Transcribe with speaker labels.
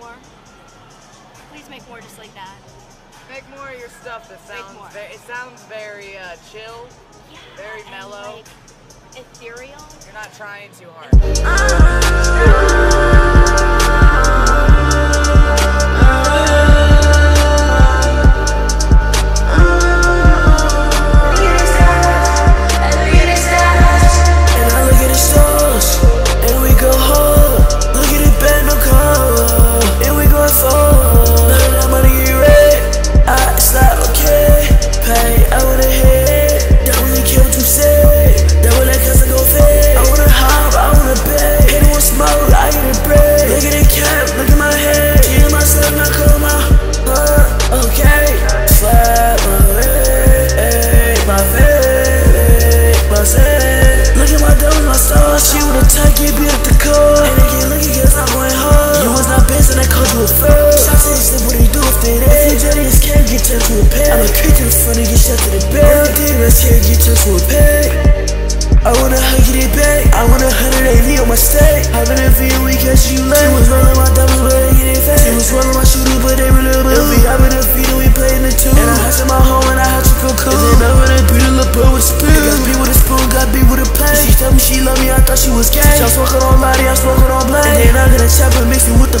Speaker 1: more. Please make more just like that.
Speaker 2: Make more of your stuff that
Speaker 1: Make
Speaker 2: sounds it sounds very uh, chill,
Speaker 1: Yeah,
Speaker 2: very mellow.
Speaker 1: like, ethereal.
Speaker 2: You're not trying too hard.
Speaker 3: I'm a creature in front of get shot to the bed. Everything that's here, get turned to a peg. I wanna hug it back. I want a hundred AV on my stack. I've been in for week, catch you late. She was rolling my diamonds, but I get it fast. She was rolling my shooter, but they really blue. LV, I've been in and we playing the two. And I hustle my home, and I to go cool. And then I went and beat a little boy with spoon. Got beat with a spoon, got beat with a plate. She told me she love me, I thought she was gay. She was smoking on Lottie, I'm smoking on Blade. And then I got a chopper, mix it with the